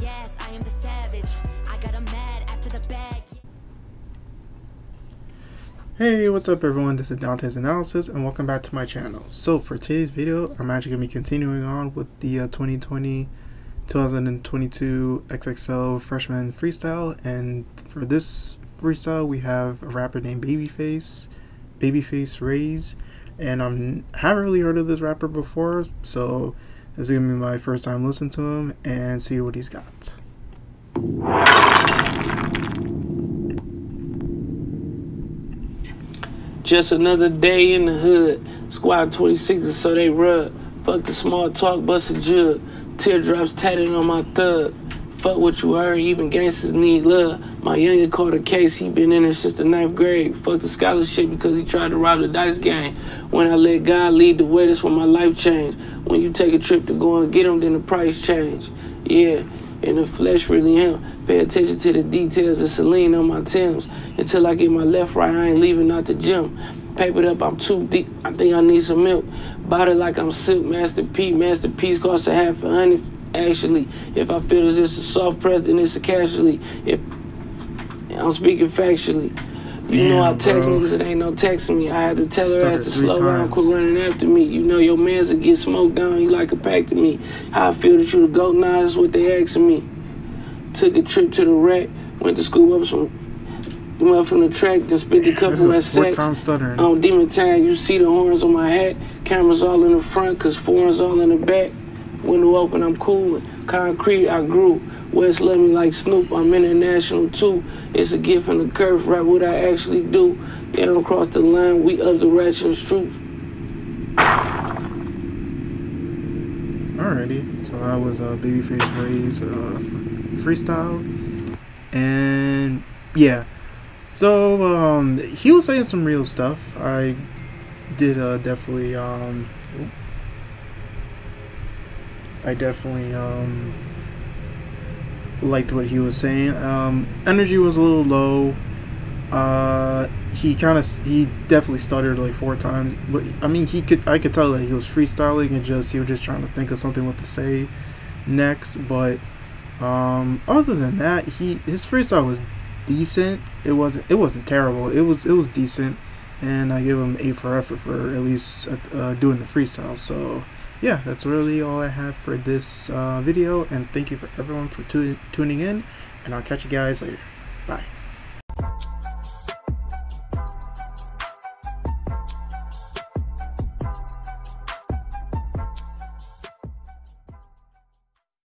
yes, I am the savage. I got 'em mad after the bag. Hey, what's up everyone? This is Dante's Analysis and welcome back to my channel. So for today's video, I'm actually going to be continuing on with the uh, 2020 2022 XXL Freshman Freestyle and for this freestyle we have a rapper named Babyface, Babyface Rays and I haven't really heard of this rapper before so this is going to be my first time listening to him and see what he's got. Just another day in the hood. Squad 26 so they rub. Fuck the small talk, bust a jug. Teardrops tatted on my thug. Fuck what you heard, even gangsters need love. My younger caught a case, he been in there since the ninth grade. Fuck the scholarship because he tried to rob the dice game. When I let God lead the way, that's when my life changed. When you take a trip to go and get him, then the price change. Yeah, and the flesh really him. Pay attention to the details of Celine on my Timbs. Until I get my left right, I ain't leaving out the gym. Papered up, I'm too deep. I think I need some milk. Bought it like I'm Silk, Master P. Master Piece costs a half a hundred. Actually, if I feel it's just a soft press, then it's a casualty. If I'm speaking factually. You Damn, know I text bro. niggas, it ain't no texting me. I had to tell her ass to slow down, quit running after me. You know your mans will get smoked down, he like a pack to me. How I feel that you the goat, nah, that's what they asking me. Took a trip to the wreck, went to school up some went from the track, then spent a couple of sex. On Demon Time, you see the horns on my hat. Cameras all in the front, cause foreign's all in the back. Window open, I'm coolin'. Concrete, I grew. West love me like Snoop, I'm international too. It's a gift and a curse, right? What I actually do. They don't cross the line, we up the ratchet truth. Alrighty, so that was uh, Babyface Ray's uh, freestyle, and yeah, so um, he was saying some real stuff. I did uh, definitely, um. I definitely um, liked what he was saying. Um, energy was a little low. Uh, he kind of he definitely stuttered like four times, but I mean he could I could tell that he was freestyling and just he was just trying to think of something what to say next. But um, other than that, he his freestyle was decent. It wasn't it wasn't terrible. It was it was decent, and I give him A for effort for at least uh, doing the freestyle. So yeah, that's really all I have for this uh, video, and thank you for everyone for tu- tuning in, and I'll catch you guys later. Bye.